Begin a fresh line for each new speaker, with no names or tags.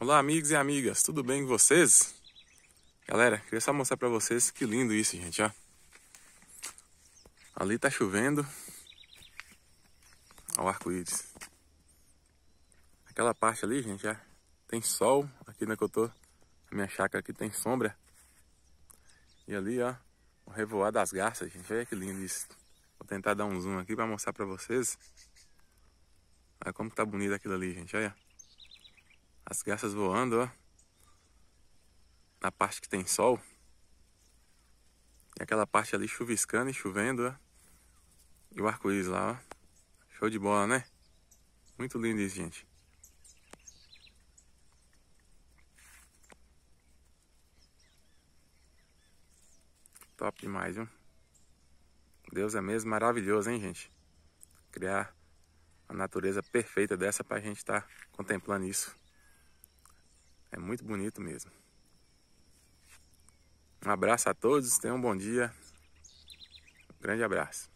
Olá amigos e amigas, tudo bem com vocês? Galera, queria só mostrar pra vocês que lindo isso, gente, ó. Ali tá chovendo. Olha o arco-íris. Aquela parte ali, gente, ó, tem sol. Aqui na que eu tô, a minha chácara aqui tem sombra. E ali, ó, o revoar das garças, gente. Olha que lindo isso. Vou tentar dar um zoom aqui pra mostrar pra vocês. Olha como tá bonito aquilo ali, gente, olha. As garças voando, ó. Na parte que tem sol. E aquela parte ali chuviscando e chovendo, ó. E o arco-íris lá, ó. Show de bola, né? Muito lindo isso, gente. Top demais, viu? Deus é mesmo maravilhoso, hein, gente? Criar a natureza perfeita dessa pra gente estar tá contemplando isso. Muito bonito mesmo. Um abraço a todos, tenham um bom dia. Um grande abraço.